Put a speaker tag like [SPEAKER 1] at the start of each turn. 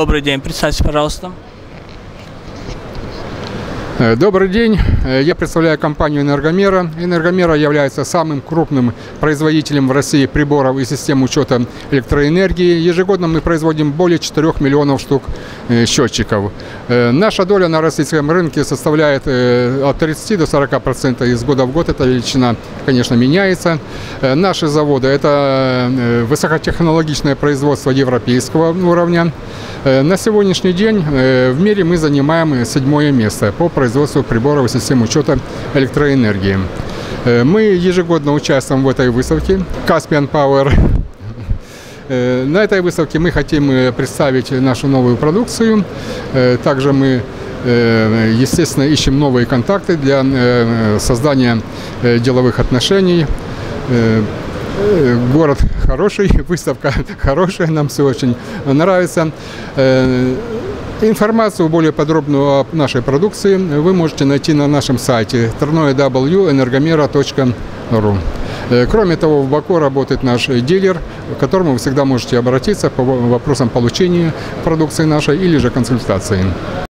[SPEAKER 1] Добрый день, представьте, пожалуйста.
[SPEAKER 2] Э, Добрый день. Э, Я представляю компанию «Энергомера». «Энергомера» является самым крупным производителем в России приборов и систем учета электроэнергии. Ежегодно мы производим более 4 миллионов штук э, счетчиков. Наша доля на российском рынке составляет от 30 до 40 процентов из года в год. Эта величина, конечно, меняется. Наши заводы – это высокотехнологичное производство европейского уровня. На сегодняшний день в мире мы занимаем седьмое место по производству приборов и систем учета электроэнергии. Э, Мы ежегодно участвуем в этой выставке Caspian Power. Э, На этой выставке мы хотим э, представить нашу новую продукцию. Также мы естественно, ищем новые контакты для создания деловых отношений. Город хороший, выставка хорошая, нам все очень нравится. Информацию более подробную о нашей продукции вы можете найти на нашем сайте www.energomera.ru. Э, Кроме того, в Баку работает наш дилер, к которому вы всегда можете обратиться по вопросам получения продукции нашей или же консультации.